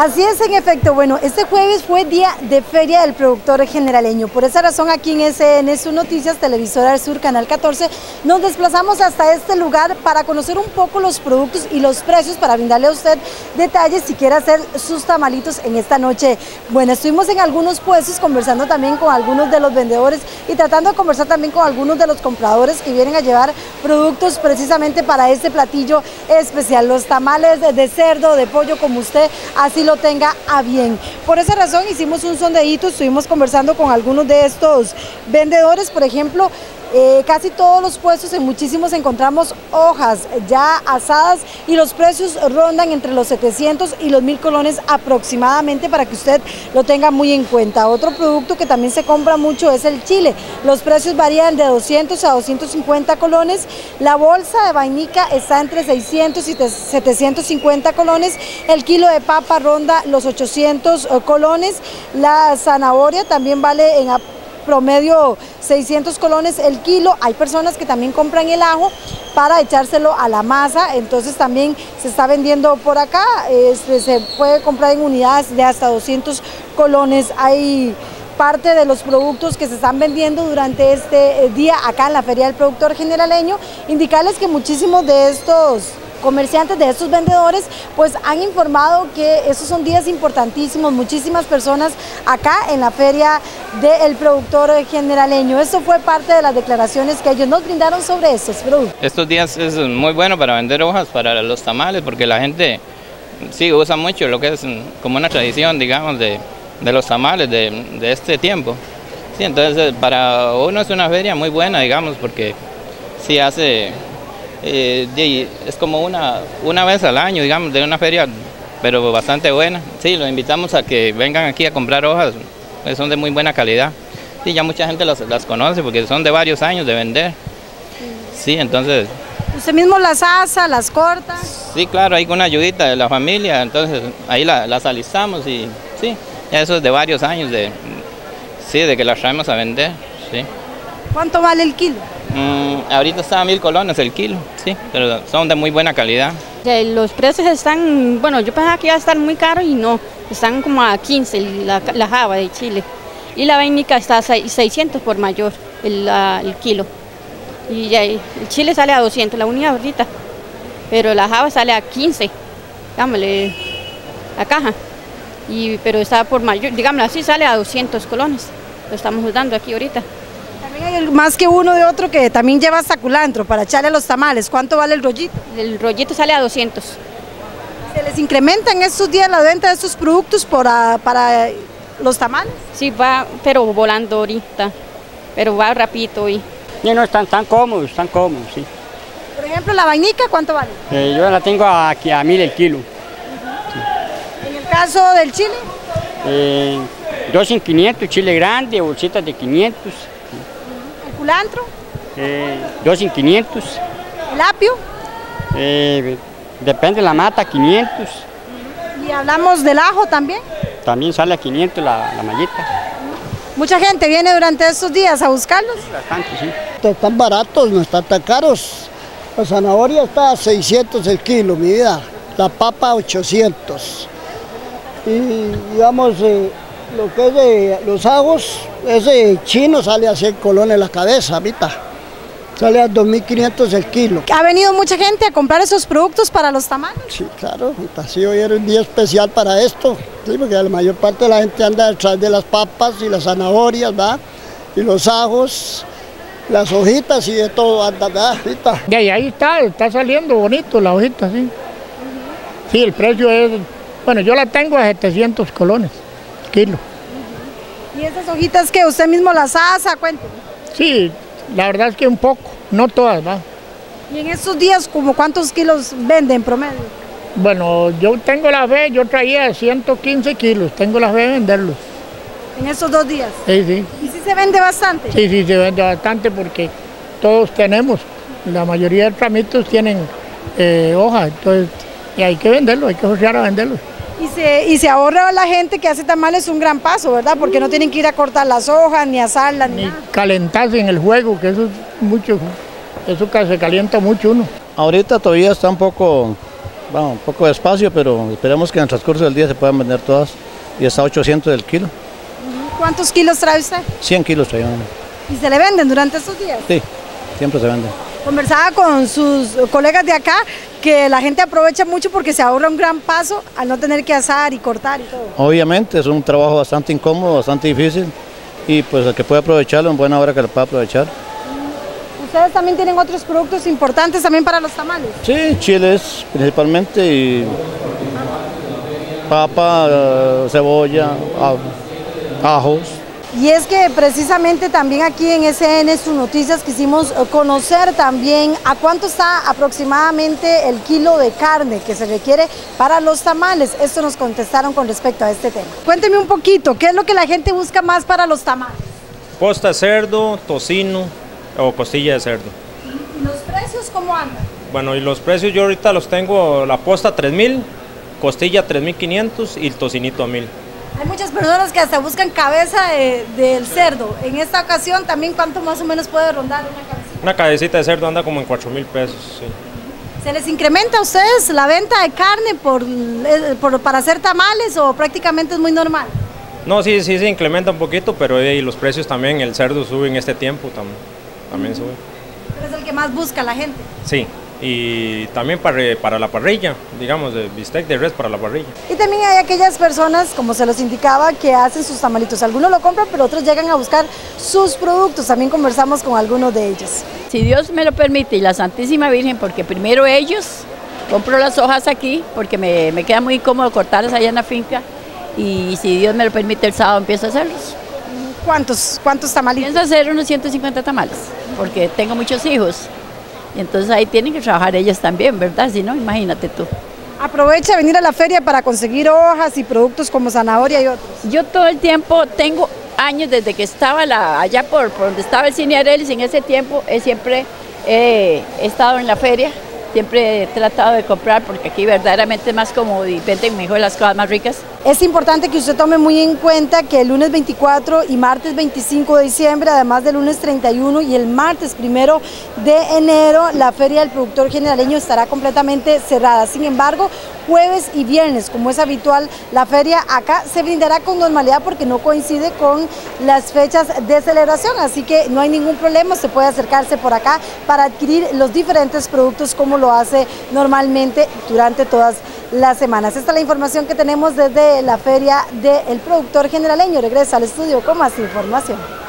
Así es, en efecto. Bueno, este jueves fue día de Feria del Productor Generaleño. Por esa razón, aquí en SN Su Noticias, Televisora del Sur, Canal 14, nos desplazamos hasta este lugar para conocer un poco los productos y los precios para brindarle a usted detalles si quiere hacer sus tamalitos en esta noche. Bueno, estuvimos en algunos puestos conversando también con algunos de los vendedores y tratando de conversar también con algunos de los compradores que vienen a llevar productos precisamente para este platillo especial. Los tamales de cerdo, de pollo, como usted así lo tenga a bien. Por esa razón hicimos un sondeíto, estuvimos conversando con algunos de estos vendedores, por ejemplo, eh, casi todos los puestos, en muchísimos encontramos hojas ya asadas y los precios rondan entre los 700 y los 1000 colones aproximadamente para que usted lo tenga muy en cuenta. Otro producto que también se compra mucho es el chile. Los precios varían de 200 a 250 colones. La bolsa de vainica está entre 600 y 750 colones. El kilo de papa ronda los 800 eh, colones. La zanahoria también vale en promedio 600 colones el kilo. Hay personas que también compran el ajo para echárselo a la masa, entonces también se está vendiendo por acá, este, se puede comprar en unidades de hasta 200 colones. Hay parte de los productos que se están vendiendo durante este eh, día acá en la Feria del Productor Generaleño, indicarles que muchísimos de estos comerciantes, de estos vendedores, pues han informado que esos son días importantísimos, muchísimas personas acá en la feria del productor generaleño. Eso fue parte de las declaraciones que ellos nos brindaron sobre estos productos. Estos días es muy bueno para vender hojas para los tamales, porque la gente sí usa mucho lo que es como una tradición, digamos, de, los tamales de, de este tiempo. Sí, entonces para uno es una feria muy buena, digamos, porque sí hace eh, es como una, una vez al año, digamos, de una feria, pero bastante buena. Sí, los invitamos a que vengan aquí a comprar hojas, pues son de muy buena calidad. Sí, ya mucha gente las, las conoce porque son de varios años de vender. Sí, entonces... ¿Usted mismo las asa, las corta? Sí, claro, hay una ayudita de la familia, entonces ahí las alistamos y sí, ya eso es de varios años de, sí, de que las traemos a vender, sí. ¿Cuánto vale el kilo? Mm, ahorita está a mil colones el kilo, sí, pero son de muy buena calidad. Los precios están, bueno, yo pensaba que iba a estar muy caro y no, están como a 15 la, la java de Chile. Y la vainica está a 600 por mayor el, kilo. Y ya, el chile sale a 200, la unidad ahorita. Pero la java sale a 15, dámosle la caja. Y, pero está por mayor, digámoslo así, sale a 200 colones. Lo estamos dando aquí ahorita hay más que uno de otro que también lleva hasta culantro para echarle a los tamales. ¿Cuánto vale el rollito? El rollito sale a 200. ¿Se les incrementa en estos días la venta de estos productos para los tamales? Sí, va, pero volando ahorita, pero va rapidito y... Y no están tan cómodos, están cómodos, sí. Por ejemplo, la vainica, ¿cuánto vale? Eh, yo la tengo aquí a mil el kilo. ¿En el caso del chile? Eh, dos en 500, chile grande, bolsitas de 500 culantro? Eh, dos en 500. ¿El apio? Eh, depende de la mata, 500. ¿Y hablamos del ajo también? También sale a 500 la, la mallita. ¿Mucha gente viene durante estos días a buscarlos? bastante, sí. Están baratos, no están tan caros. La zanahoria está a 600 el kilo, mi vida. La papa 800. Y digamos, eh, lo que es de los ajos, ese chino sale a 100 colones la cabeza, ahorita. Sale a 2.500 el kilo. ¿Ha venido mucha gente a comprar esos productos para los tamales? Sí, claro. Sí, hoy era un día especial para esto. Sí, porque la mayor parte de la gente anda detrás de las papas y las zanahorias, ¿verdad? Y los ajos, las hojitas y de todo anda, ¿verdad? Y ahí, ahí está, está saliendo bonito la hojita, sí. Sí, el precio es, bueno, yo la tengo a 700 colones kilo. ¿Y esas hojitas que usted mismo las asa? Cuénteme. Sí, la verdad es que un poco, no todas, ¿va? ¿Y en estos días como cuántos kilos venden en promedio? Bueno, yo tengo la fe, yo traía 115 kilos, tengo la fe de venderlos. ¿En estos dos días? Sí, sí. ¿Y si se vende bastante? Sí, sí, se vende bastante porque todos tenemos, la mayoría de tramitos tienen eh, hoja, entonces y hay que venderlo, hay que josear a venderlos. Y se, y se ahorra la gente que hace tamales un gran paso, ¿verdad? Porque no tienen que ir a cortar las hojas, ni asarlas, ni, ni calentarse en el juego, que eso es mucho, eso se calienta mucho uno. Ahorita todavía está un poco Vamos, un poco despacio, pero esperamos que en el transcurso del día se puedan vender todas y hasta 800 del kilo. ¿Cuántos kilos trae usted? 100 kilos traíamos. ¿Y se le venden durante estos días? Sí, siempre se venden. Conversaba con sus colegas de acá que la gente aprovecha mucho porque se ahorra un gran paso al no tener que asar y cortar y todo. Obviamente es un trabajo bastante incómodo, bastante difícil y pues el que puede aprovecharlo en buena hora que lo pueda aprovechar. ¿Ustedes también tienen otros productos importantes también para los tamales? Sí, chiles principalmente y papa, eh, cebolla, ajos. Y es que precisamente también aquí en SN Sus Noticias quisimos conocer también a cuánto está aproximadamente el kilo de carne que se requiere para los tamales. Esto nos contestaron con respecto a este tema. Cuénteme un poquito, ¿qué es lo que la gente busca más para los tamales? Posta de cerdo, tocino o costilla de cerdo. ¿Y los precios cómo andan? Bueno, y los precios yo ahorita los tengo, la posta 3000, costilla 3500 y el tocinito a 1000. Hay muchas personas que hasta buscan cabeza del cerdo. En esta ocasión también, ¿cuánto más o menos puede rondar una cabecita? Una cabecita de cerdo anda como en 4 mil pesos, sí. ¿Se les incrementa a ustedes la venta de carne por, eh, por, para hacer tamales o prácticamente es muy normal? No, sí, sí se incrementa un poquito, pero y los precios también, el cerdo sube en este tiempo, también, también sube. Pero es el que más busca la gente. Sí, y también para, para la parrilla, digamos, de bistec de res para la parrilla. Y también hay aquellas personas, como se los indicaba, que hacen sus tamalitos. Algunos lo compran, pero otros llegan a buscar sus productos. También conversamos con algunos de ellos. Si Dios me lo permite y la Santísima Virgen, porque primero ellos, compro las hojas aquí, porque me, me queda muy cómodo cortarlas allá en la finca. Y si Dios me lo permite, el sábado empiezo a hacerlos. ¿Cuántos, cuántos tamalitos? Pienso hacer unos 150 tamales, porque tengo muchos hijos. Y entonces ahí tienen que trabajar ellas también, ¿verdad? Si no, imagínate tú. Aprovecha venir a la feria para conseguir hojas y productos como zanahoria y otros. Yo todo el tiempo tengo años desde que estaba la, allá por, donde estaba el cine Arelis, en ese tiempo he siempre he estado en la feria siempre he tratado de comprar porque aquí verdaderamente es más cómodo y venden mejor las cosas más ricas. Es importante que usted tome muy en cuenta que el lunes 24 y martes 25 de diciembre, además del lunes 31 y el martes 1 de enero, la Feria del Productor Generaleño estará completamente cerrada. Sin embargo, jueves y viernes, como es habitual, la feria acá se brindará con normalidad porque no coincide con las fechas de celebración, así que no hay ningún problema, se puede acercarse por acá para adquirir los diferentes productos como lo hace normalmente durante todas las semanas. Esta es la información que tenemos desde la feria del productor generaleño. Regresa al estudio con más información.